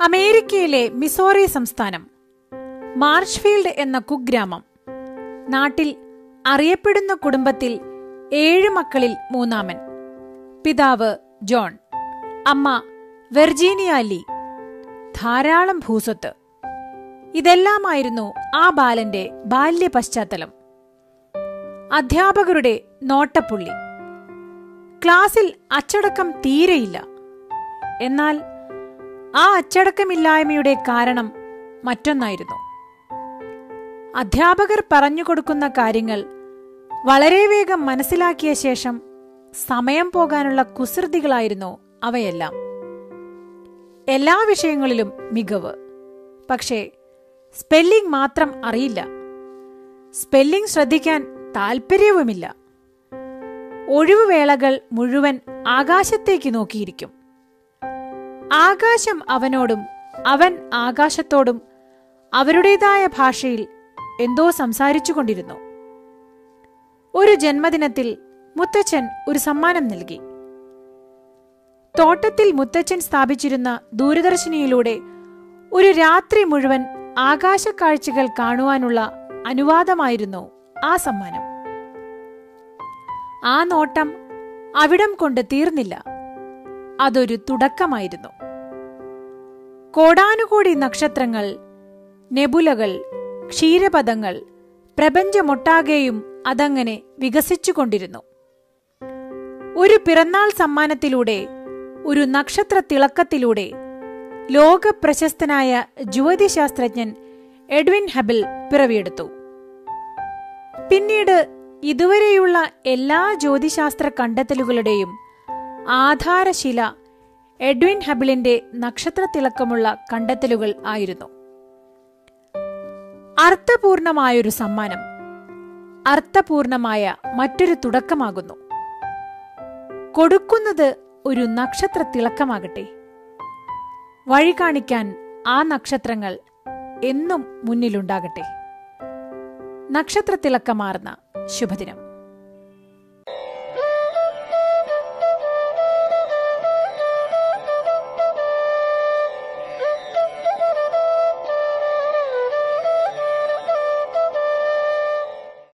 അമേരിക്കയിലെ മിസോറി സംസ്ഥാനം മാർഷ്ഫീൽഡ് എന്ന കുഗ്രാമം നാട്ടിൽ അറിയപ്പെടുന്ന കുടുംബത്തിൽ ഏഴ് മക്കളിൽ മൂന്നാമൻ. പിതാവ് ജോൺ അമ്മ വെർജീനിയ ലീ. ധാരാളം ഭൂസ്വത്ത്. ഇതെല്ലാമായിരുന്നു ആ ബാലന്റെ ബാല്യ പശ്ചാത്തലം അധ്യാപകരുടെ നോട്ടപ്പുള്ളി. ക്ലാസ്സിൽ അച്ചടക്കം തീരെയില്ല. എന്നാൽ ആ അച്ചടക്കമില്ലായ്മയുടെ കാരണം മറ്റൊന്നായിരുന്നു. അധ്യാപകർ പറഞ്ഞു കൊടുക്കുന്ന കാര്യങ്ങൾ വളരെ വേഗം മനസ്സിലാക്കിയ ശേഷം സമയം പോകാനുള്ള കുസൃതികളായിരുന്നു അവയെല്ലാം. എല്ലാ വിഷയങ്ങളിലും മികവ്. പക്ഷേ സ്പെല്ലിംഗ് മാത്രം അറിയില്ല. സ്പെല്ലിംഗ് ശ്രദ്ധിക്കാൻ താൽപ്പര്യവുമില്ല. ഒഴിവുവേളകൾ മുഴുവൻ ആകാശത്തേക്ക് നോക്കിയിരിക്കും. ആകാശം അവനോടും അവൻ ആകാശത്തോടും അവരുടേതായ ഭാഷയിൽ എന്തോ സംസാരിച്ചു കൊണ്ടിരുന്നു ഒരു ജന്മദിനത്തിൽ മുത്തച്ഛൻ ഒരു സമ്മാനം നൽകി. തോട്ടത്തിൽ മുത്തച്ഛൻ സ്ഥാപിച്ചിരുന്ന ദൂരദർശിനിയിലൂടെ ഒരു രാത്രി മുഴുവൻ ആകാശക്കാഴ്ചകൾ കാണുവാനുള്ള അനുവാദമായിരുന്നു ആ സമ്മാനം. ആ നോട്ടം അവിടം കൊണ്ട് തീർന്നില്ല. അതൊരു തുടക്കമായിരുന്നു. കോടാനുകോടി നക്ഷത്രങ്ങൾ നെബുലകൾ ക്ഷീരപഥങ്ങൾ പ്രപഞ്ചമൊട്ടാകെയും അതങ്ങനെ വികസിച്ചുകൊണ്ടിരുന്നു. ഒരു പിറന്നാൾ സമ്മാനത്തിലൂടെ ഒരു നക്ഷത്ര തിളക്കത്തിലൂടെ ലോകപ്രശസ്തനായ ജ്യോതിശാസ്ത്രജ്ഞൻ എഡ്വിൻ ഹബിൾ പിറവിയെടുത്തു. പിന്നീട് ഇതുവരെയുള്ള എല്ലാ ജ്യോതിശാസ്ത്ര കണ്ടെത്തലുകളുടെയും ആധാരശില എഡ്വിൻ ഹബിളിന്റെ നക്ഷത്രത്തിളക്കമുള്ള കണ്ടെത്തലുകൾ ആയിരുന്നു. അർത്ഥപൂർണമായൊരു സമ്മാനം അർത്ഥപൂർണമായ മറ്റൊരു തുടക്കമാകുന്നു. കൊടുക്കുന്നത് ഒരു നക്ഷത്ര തിളക്കമാകട്ടെ വഴി കാണിക്കാൻ ആ നക്ഷത്രങ്ങൾ എന്നും മുന്നിലുണ്ടാകട്ടെ. നക്ഷത്ര തിളക്കമാർന്ന ശുഭദിനം.